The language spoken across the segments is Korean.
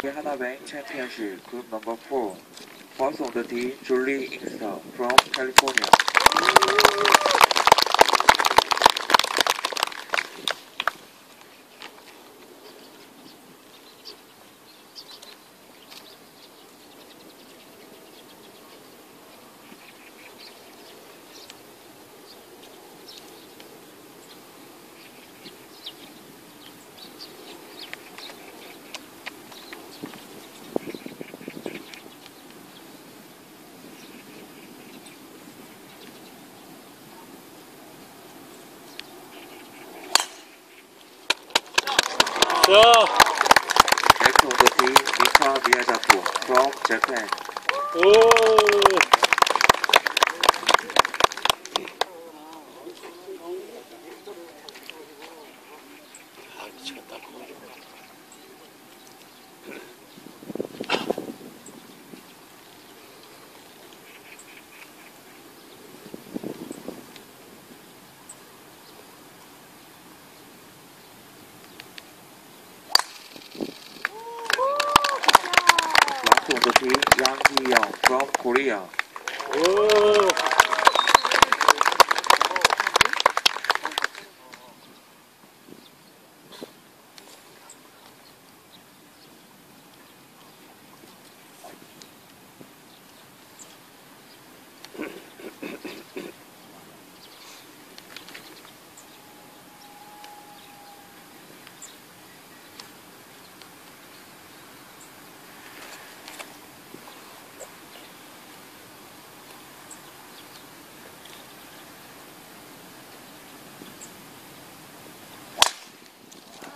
Hana Championship Group Number 4. First on the team, Julie Inkster from California. Next on the team, Mika Miyazaki from Japan. 오. Yang from Korea. 오.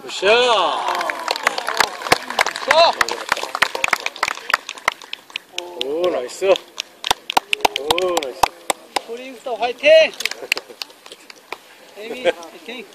굿샷. 오, 나이스. 오, 나이스. 우리 육사 화이팅! 에이미 화이팅!